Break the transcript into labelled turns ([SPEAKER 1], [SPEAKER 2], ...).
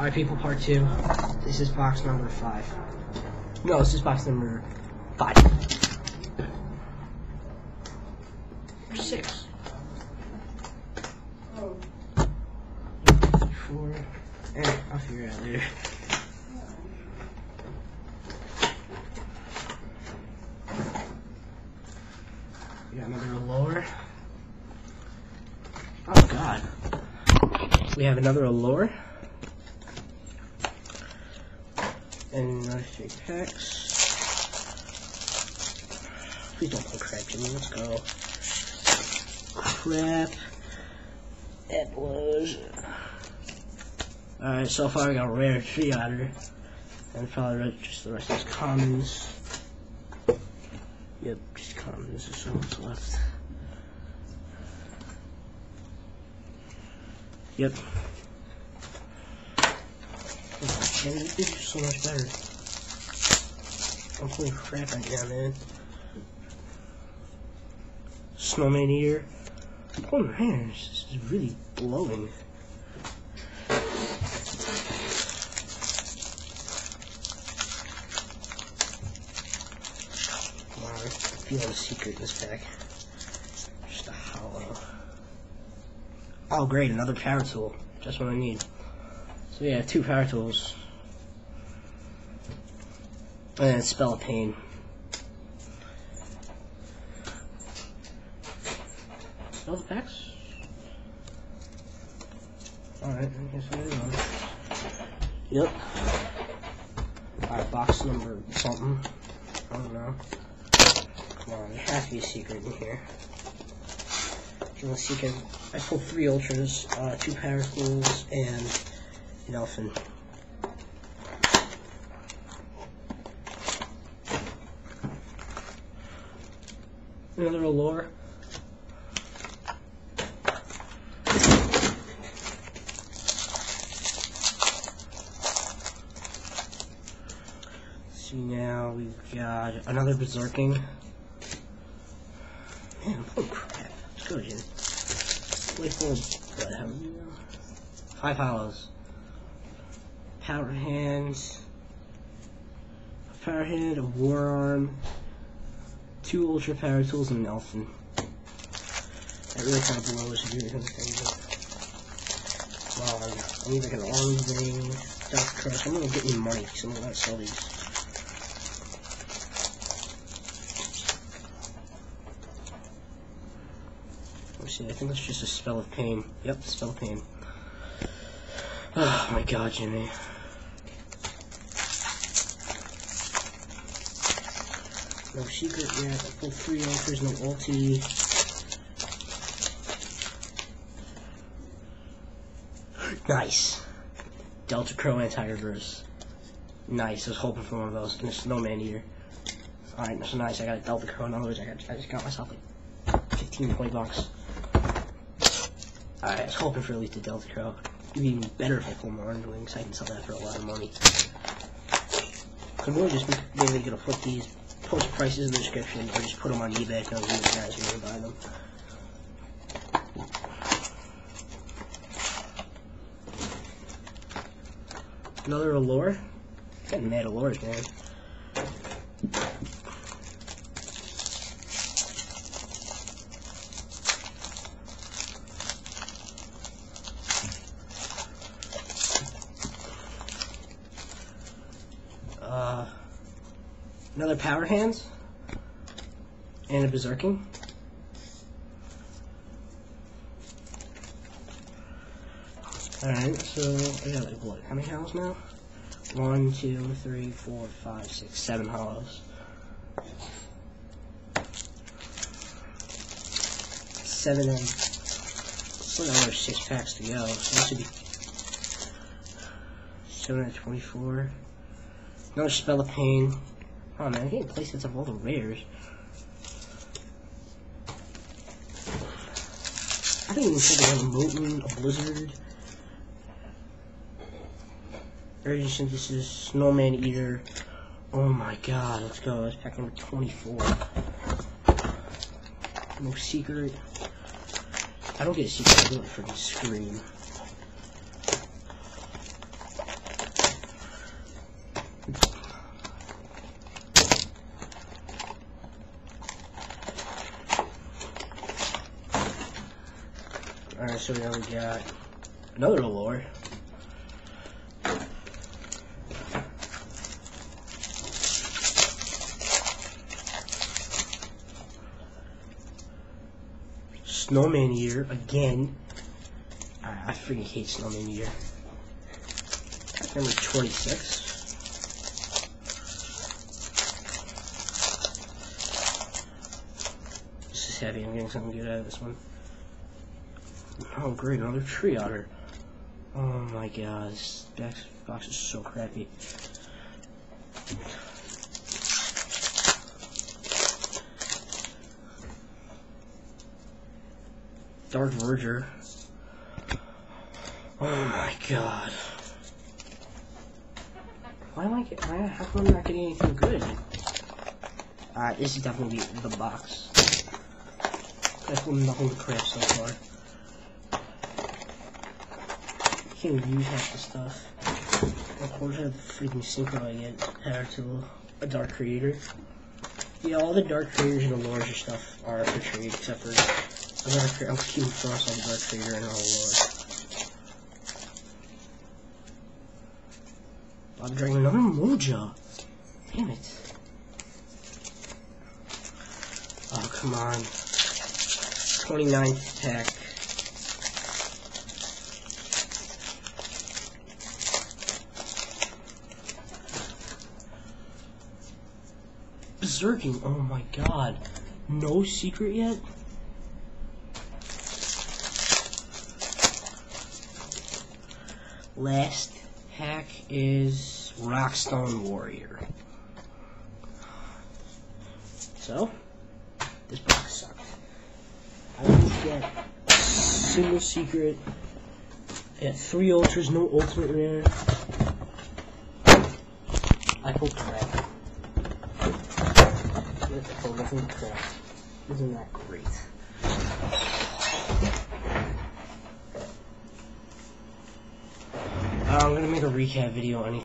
[SPEAKER 1] Alright, people, part two. This is box number five. No, this is box number five. Six. Four. Eh, I'll figure it out later. We got another allure. Oh god. We have another allure. And three packs. Please don't pull crap, Jimmy. Let's go. Crap. That was. Uh, Alright, so far we got rare tree otter. And probably just the rest is commons. Yep, just commons. There's so much left. Yep. Man, this is so much better. I'm pulling crap right now, man. Snowman here. Oh man, this is really blowing. Wow, I feel a secret in this pack. Just a hollow. Oh great, another power tool. Just what I need. So yeah, two power tools. And spell pain. Spell the packs? Alright, I guess I on. Yep. Alright, box number something. I don't know. Come on, there has to be a secret in here. Drill secret. I pulled three ultras, uh, two power tools, and an elephant. Another allure. See now we've got another berserking. Man, of crap. Let's go, Jin. How? Five hollows. Power hands. A power hand, a war arm, two ultra power tools, and an Elphin. That really kind of blows if you really think of Wow, I'm either gonna orange ring, Death Crush. I'm gonna get me money because I'm gonna sell these. Let's see, I think that's just a spell of pain. Yep, spell of pain. Oh my god, Jimmy. No secret yet. I pulled three offers, no ulti. Nice. Delta Crow anti-reverse. Nice. I was hoping for one of those. And a snowman eater. Alright, that's nice. I got a Delta Crow. In other words, I, got, I just got myself like 15, 20 bucks. Alright, I was hoping for at least a Delta Crow. It'd be even better if I pull more orange wings. I can sell that for a lot of money. I'm really just maybe gonna put these post prices in the description or just put them on eBay because you guys are gonna buy them. Another allure? Getting mad allures, man. Uh, another power hands and a berserking. Alright, so I got like what? How many hollows now? One, two, three, four, five, six, seven hollows. Seven and still got another six packs to go, so this should be seven and twenty-four. Another spell of pain. Oh man, I can't place this of all the rares. I think I got a Moten, a Blizzard. Urgent this is Snowman Eater. Oh my god, let's go. That's pack number 24. No secret. I don't get a secret, I do it freaking scream. So now we got another allure. Snowman Eater again. I, I freaking hate Snowman Eater. Number 26. This is heavy. I'm getting something good out of this one. Oh, great. Another tree otter. Oh my god. This box, is so crappy. Dark Verger. Oh my god. Why am I why, how come I'm not getting anything good? Alright, this is definitely the box. That's nothing crap so far. I can't use half the stuff. I have the freaking synchro I get to a dark creator. Yeah, all the dark creators and the larger stuff are for trade, except for the dark creator. I'm keeping frost on the dark creator and all the I'm drawing another Moja. Damn it. Oh, come on. 29th pack. Berserking, oh my god. No secret yet? Last pack is Rockstone Warrior. So, this box sucked. I didn't get a single secret. I got three ultras, no ultimate rare. I hope Oh, nothing crap. Isn't that great? Uh, I'm gonna make a recap video on